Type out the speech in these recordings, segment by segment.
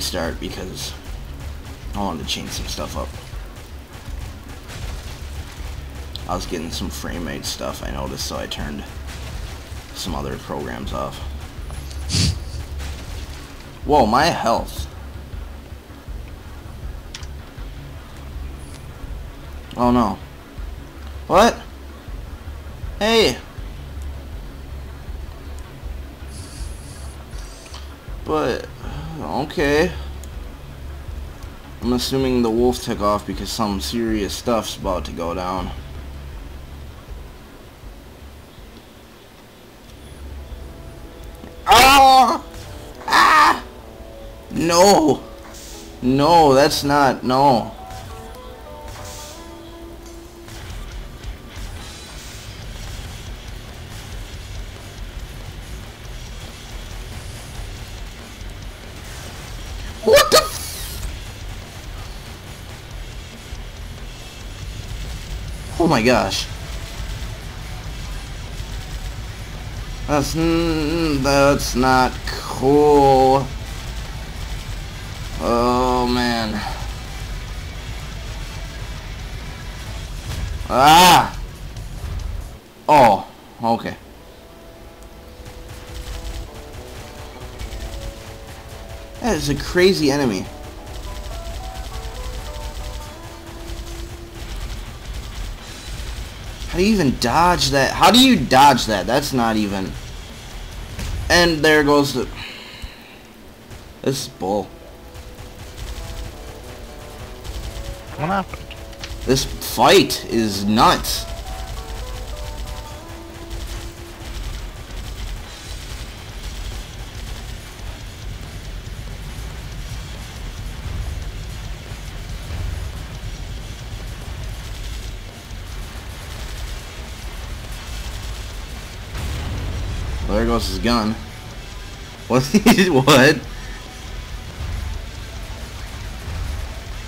restart because I wanted to change some stuff up. I was getting some frame rate stuff I noticed, so I turned some other programs off. Whoa, my health. Oh no. What? Hey! But, okay. I'm assuming the wolf took off because some serious stuff's about to go down. Ah! Ah! No! No, that's not, no. My gosh. That's that's not cool. Oh man. Ah. Oh, okay. That is a crazy enemy. Do you even dodge that? How do you dodge that? That's not even... And there goes the... This is bull. What happened? This fight is nuts. There goes his gun. What? what?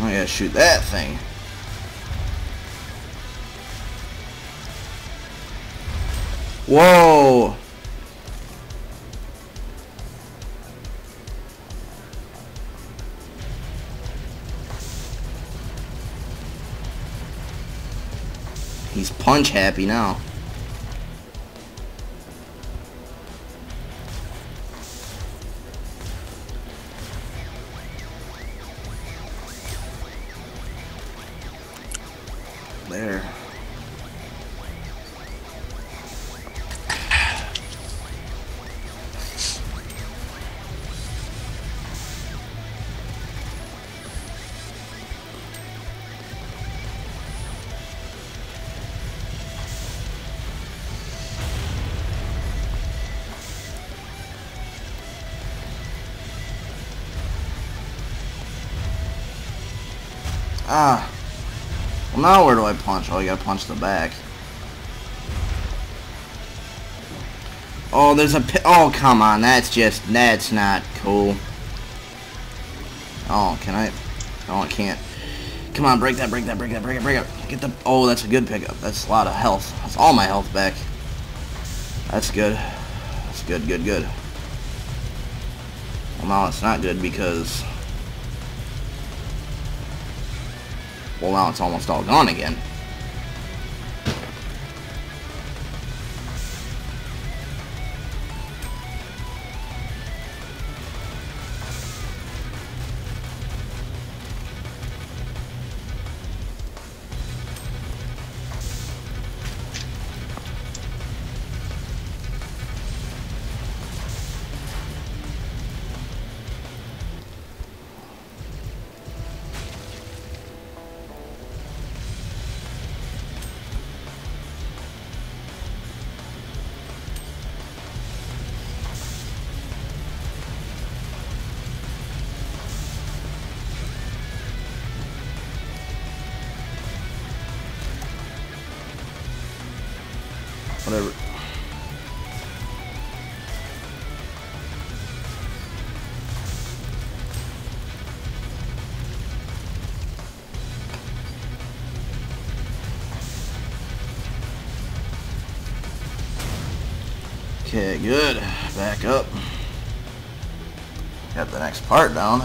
I gotta shoot that thing. Whoa! He's punch happy now. Ah. Well, now where do I punch? Oh, you gotta punch the back. Oh, there's a pi- Oh, come on. That's just... That's not cool. Oh, can I... Oh, I can't. Come on, break that, break that, break that, break it, break it. Get the... Oh, that's a good pickup. That's a lot of health. That's all my health back. That's good. That's good, good, good. Well, now it's not good because... Well, now it's almost all gone again. Whatever. Okay, good. Back up. Got the next part down.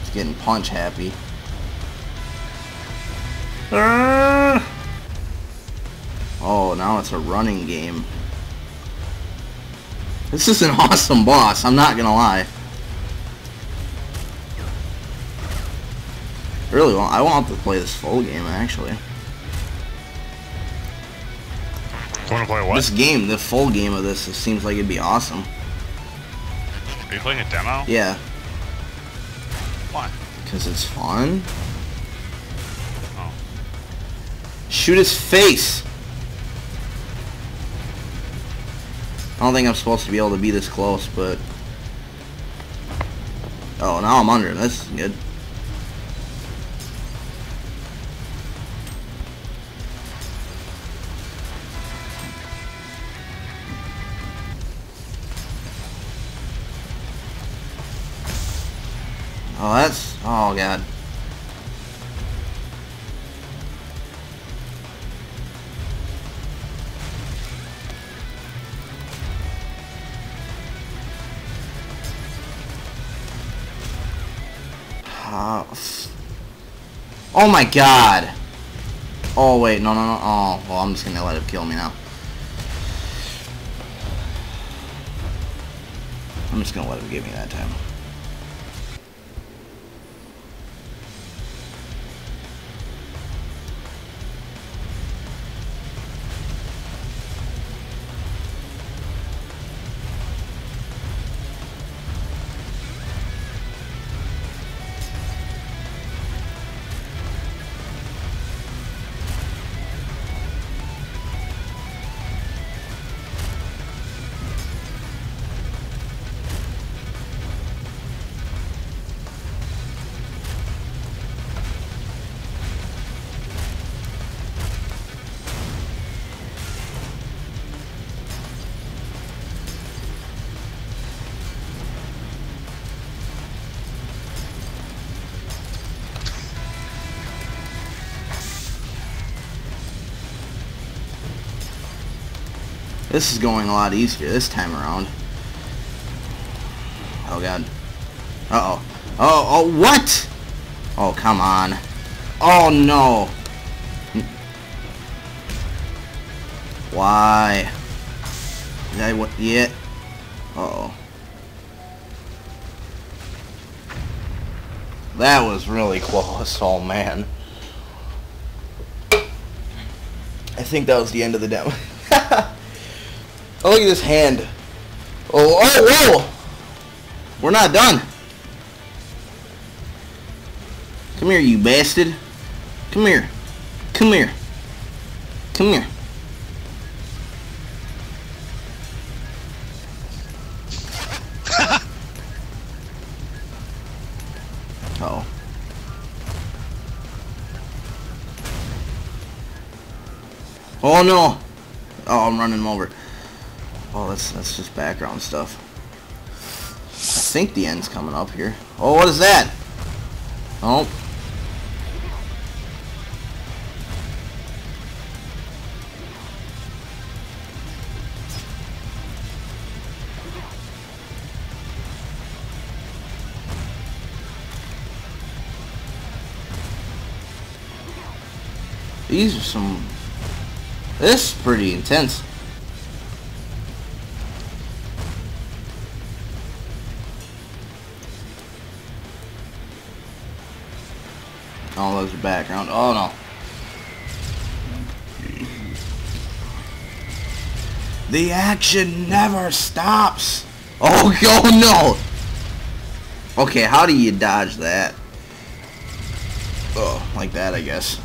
It's getting punch happy. Ah! Oh, now it's a running game. This is an awesome boss, I'm not gonna lie. Really want I want to play this full game actually. Want to play what? This game, the full game of this, it seems like it'd be awesome. Are you playing a demo? Yeah, Why? because it's fun. Oh. Shoot his face! Don't think I'm supposed to be able to be this close, but... Oh, now I'm under. That's good. Oh, that's... Oh, God. Oh my god! Oh wait, no, no, no. Oh, well, I'm just gonna let it kill me now. I'm just gonna let him give me that time. This is going a lot easier this time around. Oh god. Uh oh. Oh, oh, what? Oh, come on. Oh no. Why? Did I what? Yeah. Uh oh. That was really close. Oh man. I think that was the end of the demo. Oh, look at this hand. Oh, oh, whoa! We're not done. Come here, you bastard. Come here. Come here. Come here. oh. Oh no! Oh, I'm running him over. Oh, that's that's just background stuff. I think the end's coming up here. Oh, what is that? Oh. These are some... This is pretty intense. Oh, those are background. Oh, no. The action never stops. Oh, oh no. Okay, how do you dodge that? Oh, like that, I guess.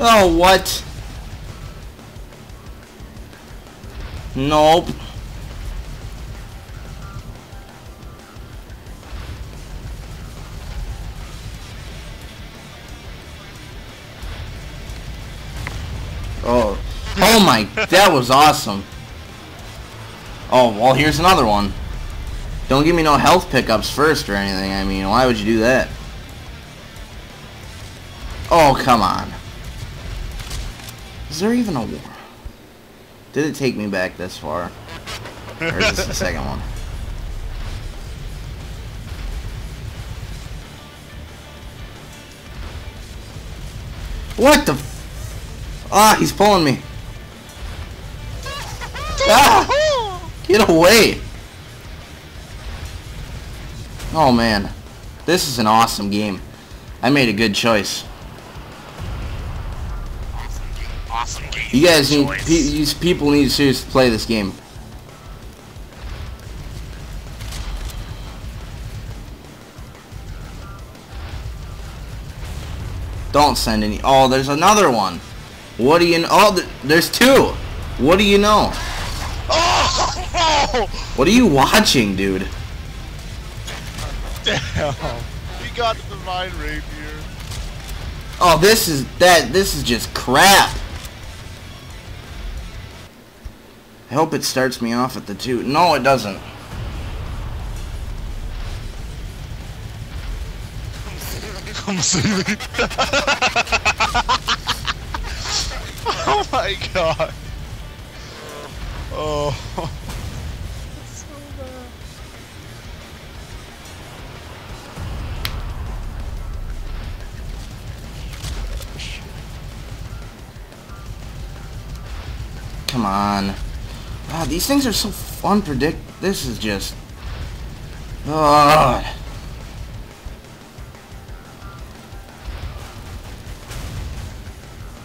Oh, what? Nope. My, that was awesome. Oh, well, here's another one. Don't give me no health pickups first or anything. I mean, why would you do that? Oh, come on. Is there even a war? Did it take me back this far? Or is this the second one? What the f- Ah, he's pulling me. Ah! Get away! Oh man. This is an awesome game. I made a good choice. Awesome game. You guys need, these people need to seriously play this game. Don't send any. Oh, there's another one. What do you know? Oh, th- there's two. What do you know? What are you watching, dude? Damn. He got the divine rapier. Oh, this is that. This is just crap. I hope it starts me off at the two. No, it doesn't. I'm sleeping. oh my god. On. Ah, these things are so unpredict. This is just. God.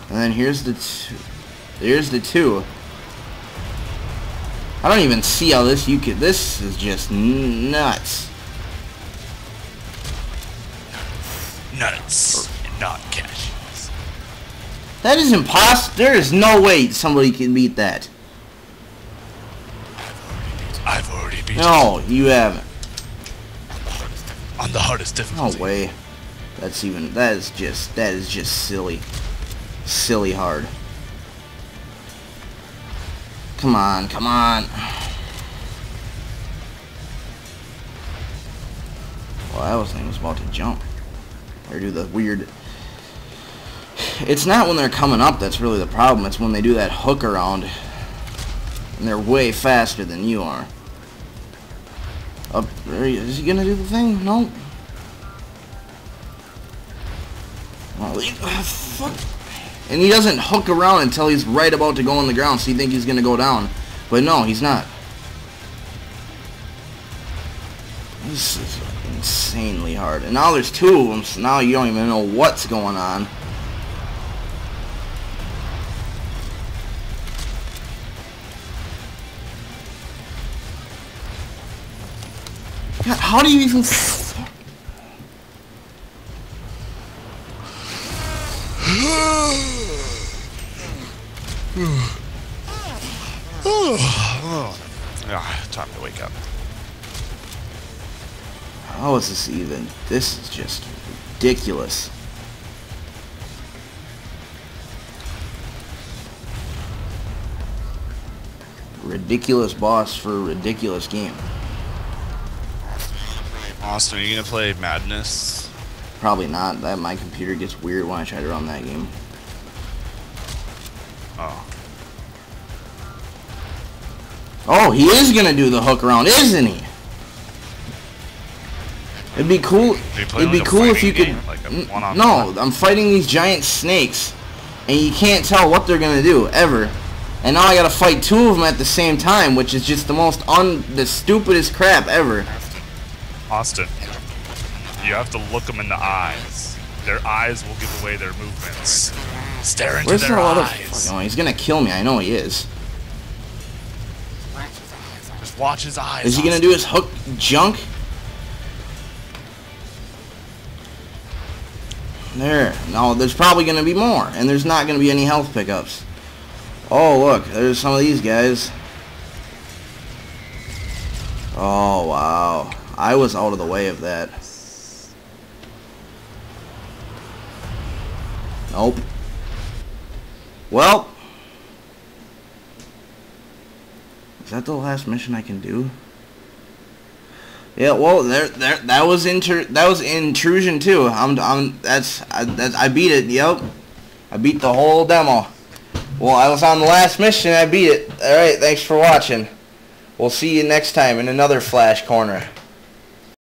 And then here's the two. Here's the two. I don't even see how this you could. This is just nuts. Nuts. Not cashews. That is impossible. There is no way somebody can beat that. I've already beat No, you haven't. on the hardest difficulty. No way. That's even. That is just. That is just silly. Silly hard. Come on, come on. Well, I was thinking was about to jump. Or do the weird... It's not when they're coming up that's really the problem. It's when they do that hook around. And they're way faster than you are. Up there, he- is he gonna do the thing? No. He- ah, fuck. And he doesn't hook around until he's right about to go on the ground, so you think he's gonna go down. But no, he's not. This is insanely hard. And now there's two of them, so now you don't even know what's going on. God, how do you even... Ah, time to wake up. How is this even? This is just ridiculous. Ridiculous boss for a ridiculous game. Austin, are you gonna play Madness? Probably not. That my computer gets weird when I try to run that game. Oh. Oh, he is gonna do the hook around, isn't he? It'd be cool. Are you playing It'd be like cool if you fighting could. like one-on-one? no, I'm fighting these giant snakes, and you can't tell what they're gonna do ever. And now I gotta fight two of them at the same time, which is just the most un, the stupidest crap ever. Austin, you have to look them in the eyes. Their eyes will give away their movements. Stare into Where's the their other? eyes. Oh, he's gonna kill me. I know he is. Just watch his eyes. Is he gonna do his hook junk? There. No, there's probably gonna be more, and there's not gonna be any health pickups. Oh, look, there's some of these guys. Oh, wow. I was out of the way of that. Nope. Well. Is that the last mission I can do? Yeah, well, there, there, that was inter, that was Intrusion 2. I'm, I'm, that's, I, that's, I beat it. Yep, I beat the whole demo. Well, I was on the last mission. I beat it. All right, thanks for watching. We'll see you next time in another Flash Corner.